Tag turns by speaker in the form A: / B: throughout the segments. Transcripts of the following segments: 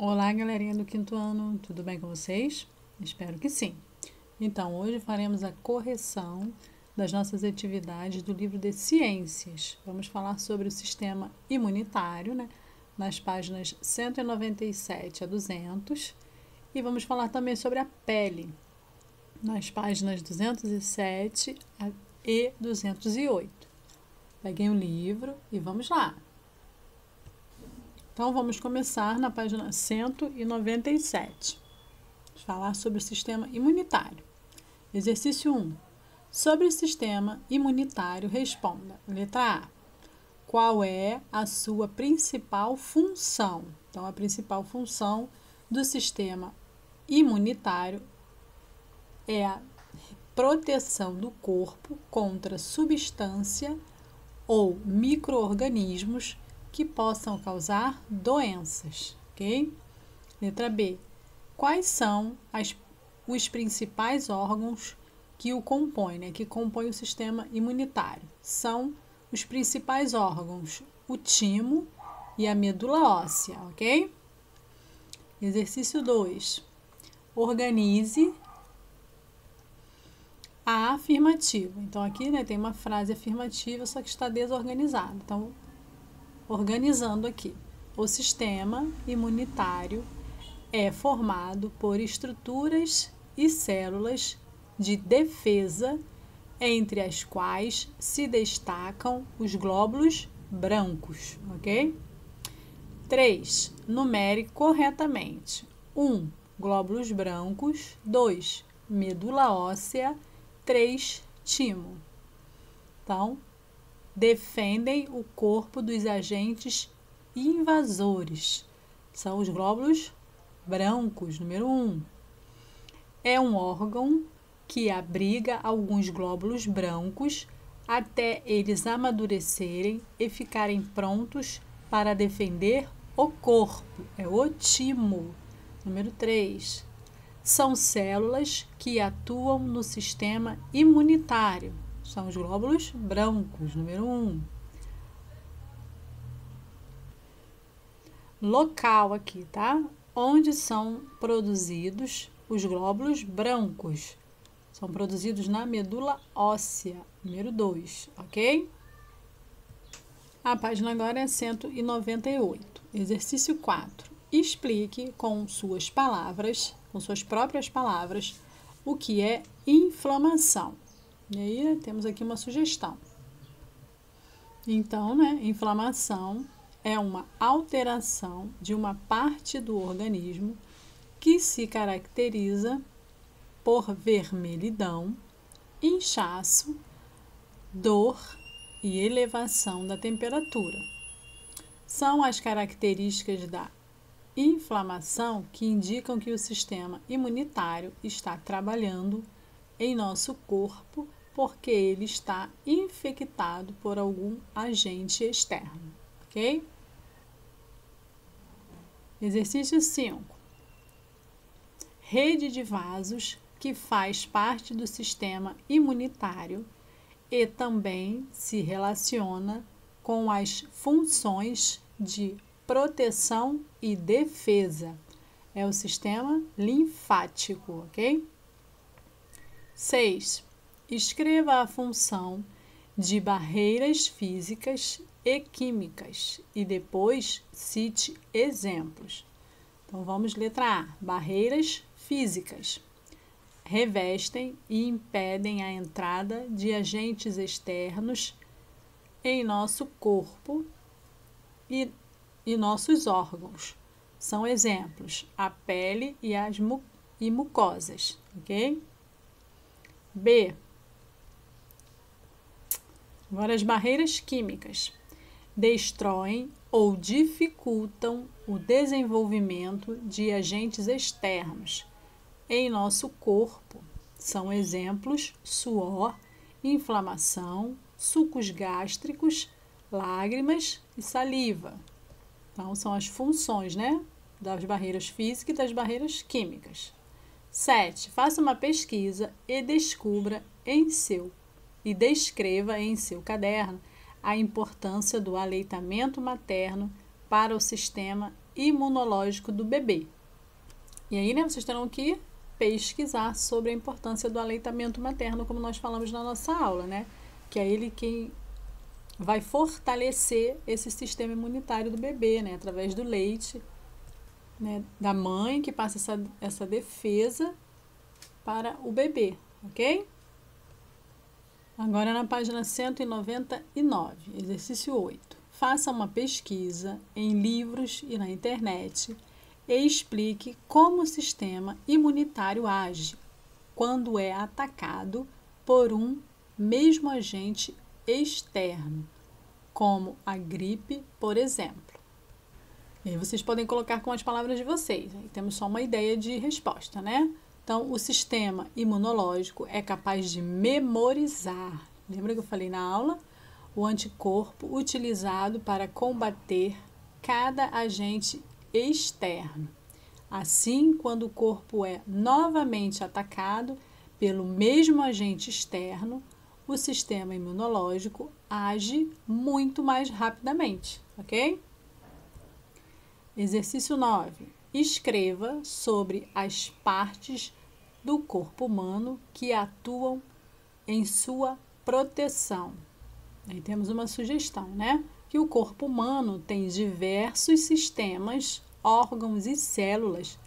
A: Olá, galerinha do quinto ano, tudo bem com vocês? Espero que sim. Então, hoje faremos a correção das nossas atividades do livro de Ciências. Vamos falar sobre o sistema imunitário, né? Nas páginas 197 a 200. E vamos falar também sobre a pele, nas páginas 207 e 208. Peguem o livro e vamos lá. Então, vamos começar na página 197. Falar sobre o sistema imunitário. Exercício 1. Sobre o sistema imunitário, responda. Letra A. Qual é a sua principal função? Então, a principal função do sistema imunitário é a proteção do corpo contra substância ou microorganismos que possam causar doenças, ok? Letra B. Quais são as, os principais órgãos que o compõem, né, que compõem o sistema imunitário? São os principais órgãos, o timo e a medula óssea, ok? Exercício 2. Organize a afirmativa. Então, aqui né, tem uma frase afirmativa, só que está desorganizada. Então, organizando aqui. O sistema imunitário é formado por estruturas e células de defesa, entre as quais se destacam os glóbulos brancos, ok? 3. Numere corretamente. 1. Um, glóbulos brancos. 2. Medula óssea. 3. Timo. Então, defendem o corpo dos agentes invasores. São os glóbulos brancos, número 1. Um. É um órgão que abriga alguns glóbulos brancos até eles amadurecerem e ficarem prontos para defender o corpo. É o timo. Número 3. São células que atuam no sistema imunitário são os glóbulos brancos, número 1. Um. Local aqui, tá? Onde são produzidos os glóbulos brancos? São produzidos na medula óssea, número 2, ok? A página agora é 198. Exercício 4. Explique com suas palavras, com suas próprias palavras, o que é inflamação. E aí né, temos aqui uma sugestão. Então, né, inflamação é uma alteração de uma parte do organismo que se caracteriza por vermelhidão, inchaço, dor e elevação da temperatura. São as características da inflamação que indicam que o sistema imunitário está trabalhando em nosso corpo porque ele está infectado por algum agente externo, ok? Exercício 5. Rede de vasos que faz parte do sistema imunitário e também se relaciona com as funções de proteção e defesa. É o sistema linfático, ok? 6 Escreva a função de barreiras físicas e químicas e depois cite exemplos. Então vamos letra A: barreiras físicas. Revestem e impedem a entrada de agentes externos em nosso corpo e, e nossos órgãos. São exemplos: a pele e as mu e mucosas, ok? B Agora, as barreiras químicas destroem ou dificultam o desenvolvimento de agentes externos em nosso corpo. São exemplos: suor, inflamação, sucos gástricos, lágrimas e saliva. Então, são as funções, né? Das barreiras físicas e das barreiras químicas. 7. Faça uma pesquisa e descubra em seu e descreva em seu caderno a importância do aleitamento materno para o sistema imunológico do bebê. E aí, né, vocês terão que pesquisar sobre a importância do aleitamento materno, como nós falamos na nossa aula, né? Que é ele quem vai fortalecer esse sistema imunitário do bebê, né? Através do leite, né? Da mãe que passa essa, essa defesa para o bebê, ok? Agora na página 199, exercício 8. Faça uma pesquisa em livros e na internet e explique como o sistema imunitário age quando é atacado por um mesmo agente externo, como a gripe, por exemplo. E aí vocês podem colocar com as palavras de vocês. Aí temos só uma ideia de resposta, né? Então, o sistema imunológico é capaz de memorizar. Lembra que eu falei na aula? O anticorpo utilizado para combater cada agente externo. Assim, quando o corpo é novamente atacado pelo mesmo agente externo, o sistema imunológico age muito mais rapidamente, ok? Exercício 9. Escreva sobre as partes do corpo humano que atuam em sua proteção. Aí temos uma sugestão, né? Que o corpo humano tem diversos sistemas, órgãos e células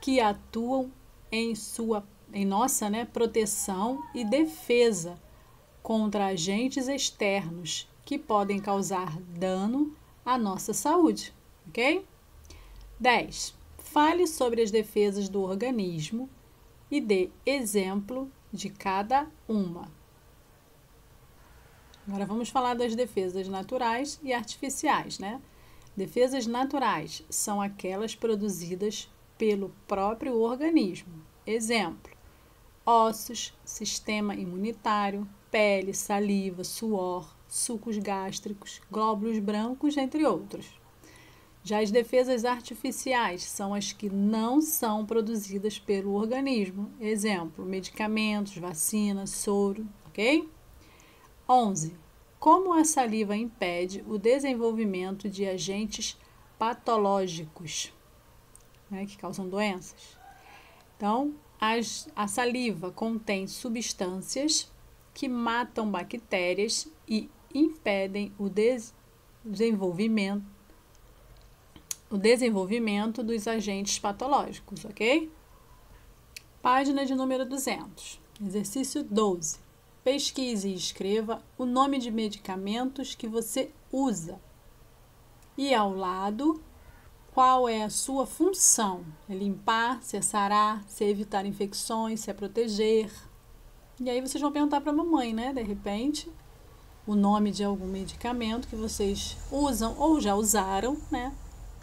A: que atuam em sua em nossa, né, proteção e defesa contra agentes externos que podem causar dano à nossa saúde, ok? 10. Fale sobre as defesas do organismo e dê exemplo de cada uma. Agora vamos falar das defesas naturais e artificiais, né? Defesas naturais são aquelas produzidas pelo próprio organismo. Exemplo: ossos, sistema imunitário, pele, saliva, suor, sucos gástricos, glóbulos brancos, entre outros. Já as defesas artificiais são as que não são produzidas pelo organismo. Exemplo: medicamentos, vacinas, soro, ok? 11. Como a saliva impede o desenvolvimento de agentes patológicos né, que causam doenças? Então, as, a saliva contém substâncias que matam bactérias e impedem o des desenvolvimento, o desenvolvimento dos agentes patológicos, ok? Página de número 200. Exercício 12. Pesquise e escreva o nome de medicamentos que você usa. E ao lado, qual é a sua função? É limpar, se é sarar, se é evitar infecções, se é proteger, e aí vocês vão perguntar para a mamãe, né? De repente, o nome de algum medicamento que vocês usam ou já usaram, né?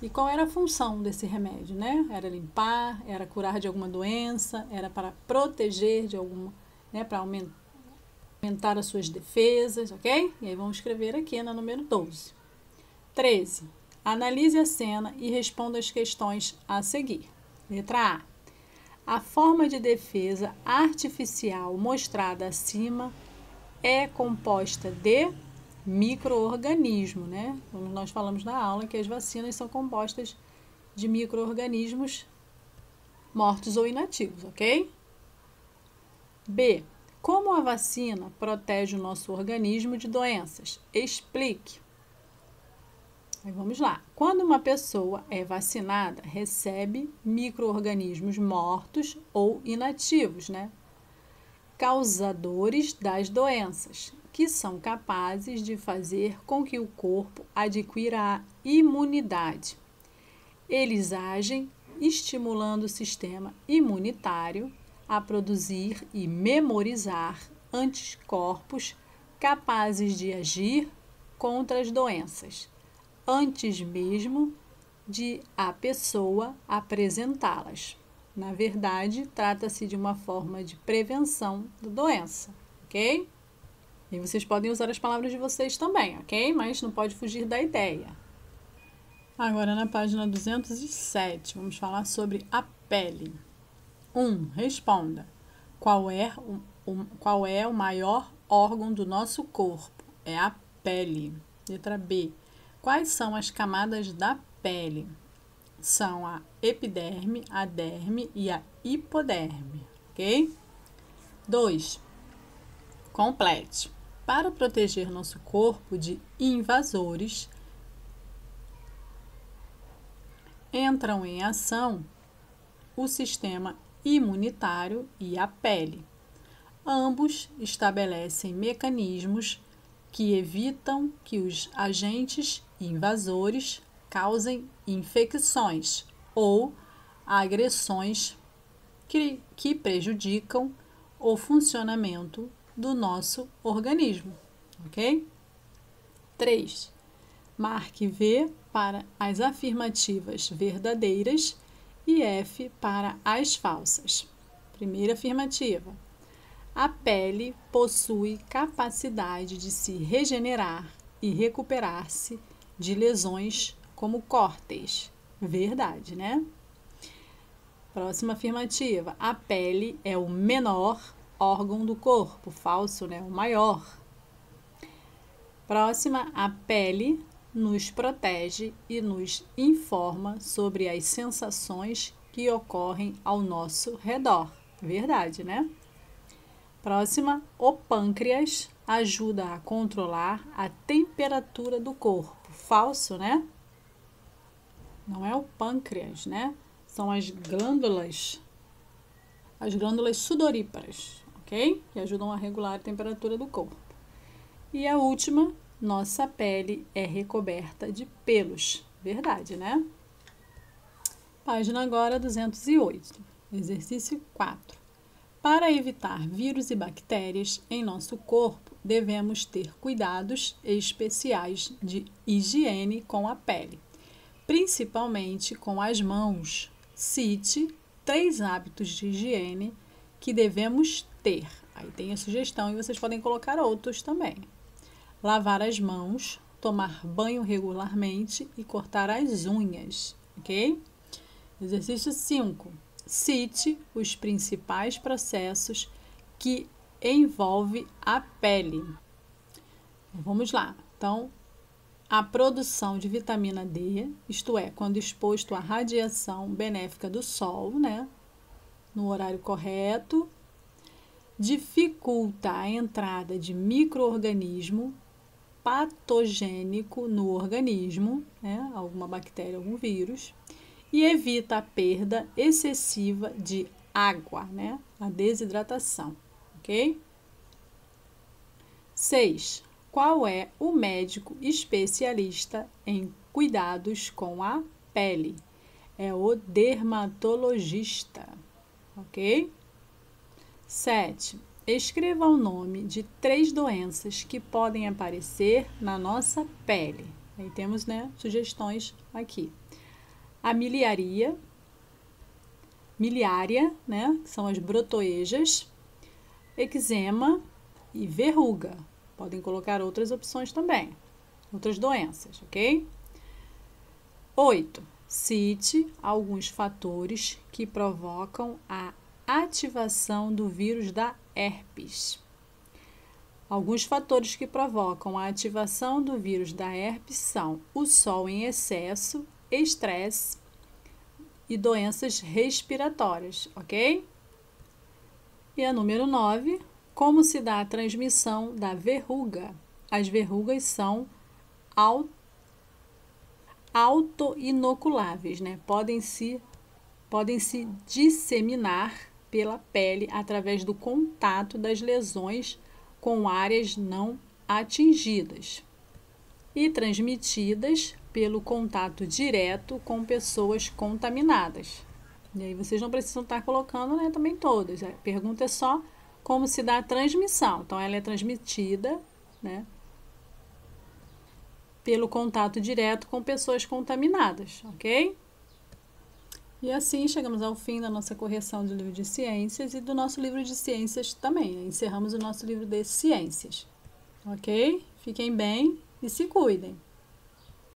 A: E qual era a função desse remédio, né? Era limpar, era curar de alguma doença, era para proteger de alguma, né? Para aumentar as suas defesas, ok? E aí vamos escrever aqui na número 12. 13. Analise a cena e responda as questões a seguir. Letra A. A forma de defesa artificial mostrada acima é composta de microorganismo, né? Como nós falamos na aula que as vacinas são compostas de microorganismos mortos ou inativos, ok? B. Como a vacina protege o nosso organismo de doenças? Explique. Aí vamos lá. Quando uma pessoa é vacinada, recebe microorganismos mortos ou inativos, né? Causadores das doenças, que são capazes de fazer com que o corpo adquira imunidade. Eles agem estimulando o sistema imunitário a produzir e memorizar anticorpos capazes de agir contra as doenças antes mesmo de a pessoa apresentá-las. Na verdade, trata-se de uma forma de prevenção da doença, ok? E vocês podem usar as palavras de vocês também, ok? Mas não pode fugir da ideia. Agora, na página 207, vamos falar sobre a pele. 1. Um, responda. Qual é, o, o, qual é o maior órgão do nosso corpo? É a pele. Letra B. Quais são as camadas da pele? São a epiderme, a derme e a hipoderme, ok? 2. Complete. Para proteger nosso corpo de invasores, entram em ação o sistema imunitário e a pele. Ambos estabelecem mecanismos que evitam que os agentes invasores causem infecções ou agressões que, que prejudicam o funcionamento do nosso organismo, ok? 3. Marque V para as afirmativas verdadeiras e F para as falsas. Primeira afirmativa: a pele possui capacidade de se regenerar e recuperar-se de lesões como córteis. Verdade, né? Próxima afirmativa: a pele é o menor órgão do corpo. Falso, né? O maior. Próxima: a pele nos protege e nos informa sobre as sensações que ocorrem ao nosso redor. Verdade, né? Próxima, o pâncreas ajuda a controlar a temperatura do corpo. Falso, né? Não é o pâncreas, né? São as glândulas, as glândulas sudoríparas, ok? Que ajudam a regular a temperatura do corpo. E a última, nossa pele é recoberta de pelos. Verdade, né? Página agora 208. Exercício 4. Para evitar vírus e bactérias em nosso corpo, devemos ter cuidados especiais de higiene com a pele, principalmente com as mãos. Cite três hábitos de higiene que devemos ter. Aí tem a sugestão e vocês podem colocar outros também lavar as mãos, tomar banho regularmente e cortar as unhas, ok? Exercício 5. Cite os principais processos que envolve a pele. Vamos lá. Então, a produção de vitamina D, isto é, quando exposto à radiação benéfica do sol, né, no horário correto, dificulta a entrada de microorganismo patogênico no organismo, né, alguma bactéria, algum vírus, e evita a perda excessiva de água, né, a desidratação, ok? 6. Qual é o médico especialista em cuidados com a pele? É o dermatologista, ok? 7. Escreva o nome de três doenças que podem aparecer na nossa pele. Aí temos, né, sugestões aqui. A miliaria, miliária, né, que são as brotoejas, eczema e verruga. Podem colocar outras opções também, outras doenças, ok? 8. Cite alguns fatores que provocam a ativação do vírus da herpes. Alguns fatores que provocam a ativação do vírus da herpes são o sol em excesso, estresse e doenças respiratórias, ok? E a número 9, como se dá a transmissão da verruga? As verrugas são auto-inoculáveis, né? Podem se, podem se disseminar pela pele através do contato das lesões com áreas não atingidas e transmitidas pelo contato direto com pessoas contaminadas. E aí vocês não precisam estar colocando né, também todas. A pergunta é só como se dá a transmissão. Então, ela é transmitida né, pelo contato direto com pessoas contaminadas, ok? E assim chegamos ao fim da nossa correção do livro de ciências e do nosso livro de ciências também. Encerramos o nosso livro de ciências. Ok? Fiquem bem e se cuidem.